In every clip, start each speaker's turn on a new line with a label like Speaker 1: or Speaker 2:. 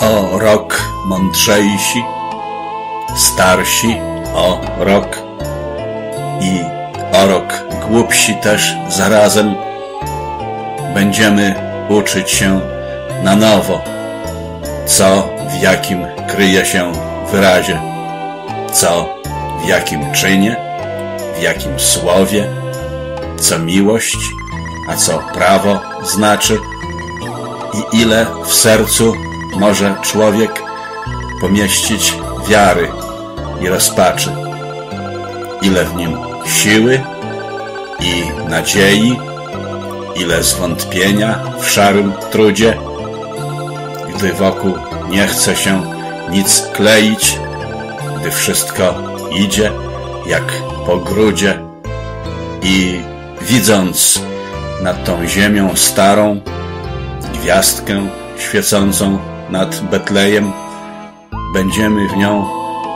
Speaker 1: o rok mądrzejsi, starsi o rok i o rok głupsi też zarazem będziemy uczyć się na nowo, co w jakim kryje się wyrazie, co w jakim czynie, w jakim słowie, co miłość, a co prawo znaczy i ile w sercu może człowiek pomieścić wiary i rozpaczy, ile w nim siły i nadziei, ile zwątpienia w szarym trudzie, gdy wokół nie chce się nic kleić, gdy wszystko idzie jak po grudzie i widząc nad tą ziemią starą gwiazdkę świecącą nad Betlejem, będziemy w nią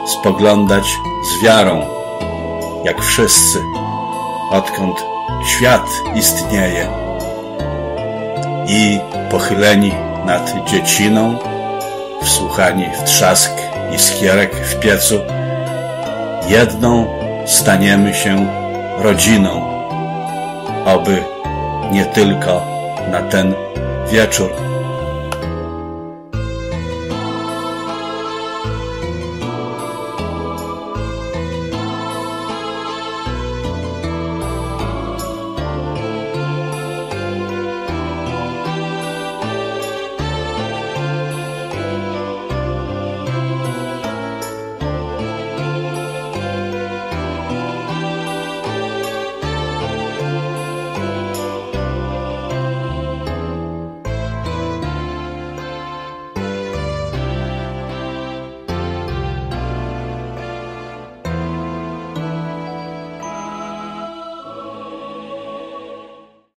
Speaker 1: spoglądać z wiarą, jak wszyscy, odkąd świat istnieje. I pochyleni nad dzieciną, wsłuchani w trzask iskierek w piecu, jedną staniemy się rodziną, oby nie tylko na ten wieczór.